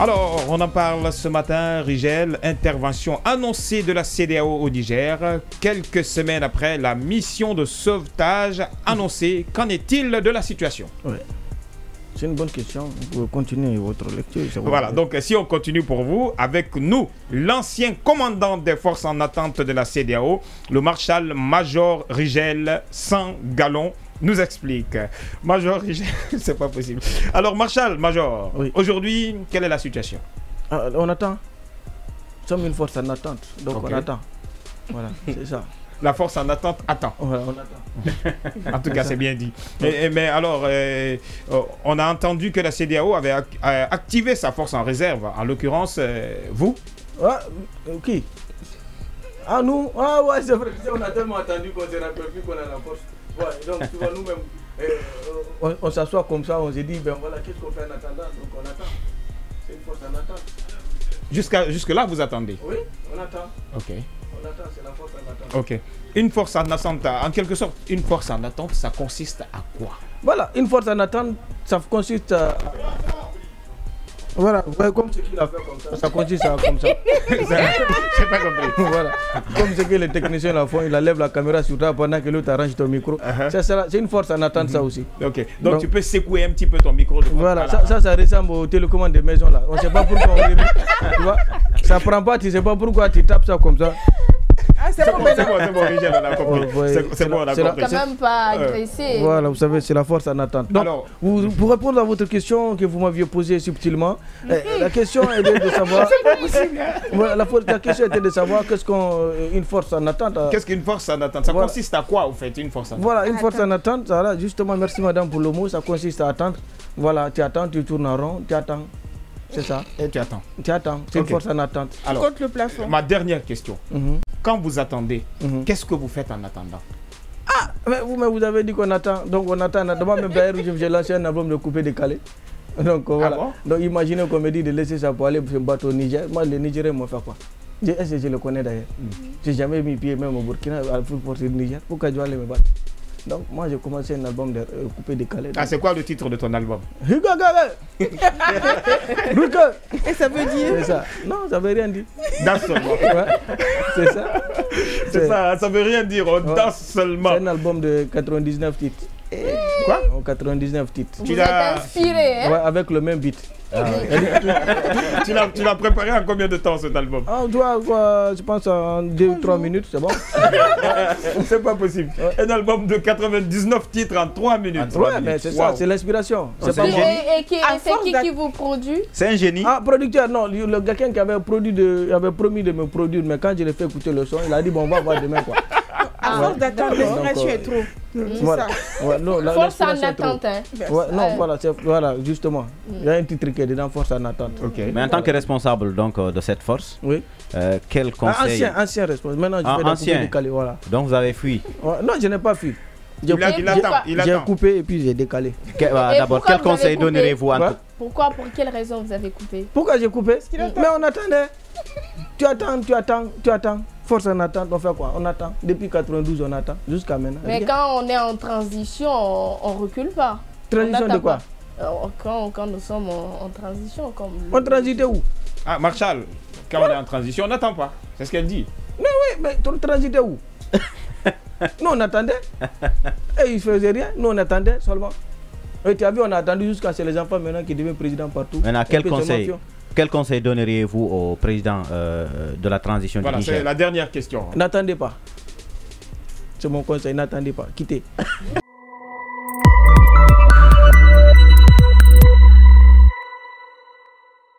Alors, on en parle ce matin, Rigel, intervention annoncée de la CDAO au Niger, quelques semaines après la mission de sauvetage annoncée. Qu'en est-il de la situation? Oui. C'est une bonne question. Vous continuez votre lecture. Voilà, donc si on continue pour vous, avec nous, l'ancien commandant des forces en attente de la CDAO, le marshal-major Rigel sans galon nous explique. Major, c'est pas possible. Alors, Marshal, Major, aujourd'hui, quelle est la situation? Ah, On attend. Nous sommes une force en attente, donc on attend. Voilà, c'est ça. La force en attente attend. on attend. en tout cas, c'est bien dit. mais alors, euh, oh, on a entendu que la CDAO avait euh, activé sa force en réserve. En l'occurrence, euh, vous? Ah, Qui? Ah, nous? Ah, ouais, c'est vrai. On a tellement attendu qu'on s'est rappelé plus qu'on a la force donc tu vois, nous-mêmes, euh, on, s'assoit comme ça, on se dit, ben voilà, qu'est-ce qu'on fait en attendant? Donc on attend. C'est une force en attente. Jusqu'à, jusque-là, vous attendez? Oui, on attend. Ok. On attend, c'est la force en attente. Ok. Une force en attente, en quelque sorte, une force en attente, ça consiste à quoi? Voilà, une force en attente, ça consiste à voilà, comme ce qu'il a fait comme ça, ça continue ça comme ça. J'ai pas compris. voilà. Comme ce que les techniciens la font, il enlève la caméra sur toi pendant que l'autre arrange ton micro. Uh-huh. C'est une force en attente, ça mhm. aussi. Ok. Donc, tu peux secouer un petit peu ton micro. De voilà, ça, ça, ça, ressemble au télécommande des maisons là. On ne sait pas pourquoi on Tu vois, ça prend pas, tu ne sais pas pourquoi tu tapes ça comme ça. Ah, c'est bon, c'est bon, c'est bon, Rigel, on a compris. C'est bon, on a compris. quand même pas agressé. Voilà, vous savez, c'est la force en attente. Donc, Alors, vous, pour répondre à votre question que vous m'aviez posée subtilement, eh, la question est de, savoir. la, question était de savoir qu'est-ce qu'une force en attente. Euh, qu'est-ce qu'une force en attente? Ça consiste à quoi, vous faites, une force en attente? Voilà, une force en attente, voilà, justement, merci madame pour le mot, ça consiste à attendre. Voilà, tu attends, tu tournes en rond, tu attends. C'est ça. Et tu attends. Tu attends. C'est une force en attente. Alors, contre le plafond. Ma dernière question. Mhm. Quand vous attendez, mhm. qu'est-ce que vous faites en attendant Ah, mais vous, mais vous avez dit qu'on attend. Donc on attend. D'ailleurs, j'ai lancé un album de coupé décalé. Donc ah voilà. Donc imaginez qu'on me dit de laisser ça pour aller se battre au Niger. Moi, les Nigériens m'ont fait quoi? Que je le connais d'ailleurs mm. J'ai jamais mis pied même au Burkina pour le Niger. Pourquoi je vais aller me battre? Donc moi j'ai commencé un album de euh, coupé décalé. Ah c'est quoi le titre de ton album? Et ça veut dire? C'est ça. Non, ça veut rien dire. Danse seulement. c'est ça. C'est ça, ça veut rien dire, on danse seulement. C'est un album de 99 titres. Quoi? 99 titres. Tu l'as inspiré, hein? Ouais, avec le même beat. Ah, tu l'as préparé en combien de temps cet album? Ah, doit, quoi, Je pense en 2 ou 3 minutes, c'est bon. c'est pas possible. Un album de 99 titres en 3 minutes. Ouais, mais c'est ça, c'est l'inspiration. C'est pas moi. Et, qui, qui, qui vous produit? C'est un génie. Ah, producteur, non, le quelqu'un qui avait, produit de, avait promis de me produire, mais quand je l'ai fait écouter le son, il a dit bon, on va voir demain quoi. À force d'attendre, l'inspiration est trop. Voilà. la, force en attente. Hein. non, voilà, voilà, justement. Il y a un titre qui est dedans, force en attente. Mais en tant que responsable donc, euh, de cette force, oui. Euh, quel ah, conseil Ancien, ancien responsable. Maintenant, je ah, fais ancien. décalé, voilà. Donc vous avez fui Non, je n'ai pas fui. Il, il, attend, il J'ai coupé et puis j'ai décalé. D'abord, quel conseil donnerez-vous à Pourquoi Pour quelle raison vous avez coupé? Pourquoi j'ai coupé? Mais on attendait. Tu attends, tu attends, tu attends force en attente, on fait quoi? On attend. Depuis 92, on attend. Jusqu'à maintenant. Mais quand on est en transition, on, ne recule pas. Transition de quoi? euh, quand, quand, nous sommes en, transition. Comme on transite où? Ah, Marshall, quand on est en transition, on n'attend pas. C'est ce qu'elle dit. Mais oui, mais on transite où? Nous, on attendait. Et ils ne faisaient rien. Nous, on attendait seulement. Et tu as vu, on a attendu jusqu'à ce les enfants maintenant qui deviennent président partout. Maintenant, quel conseil? Quel conseil donneriez-vous au président euh, de la transition voilà, du Niger c'est la dernière question. N'attendez pas. C'est mon conseil, n'attendez pas. Quittez.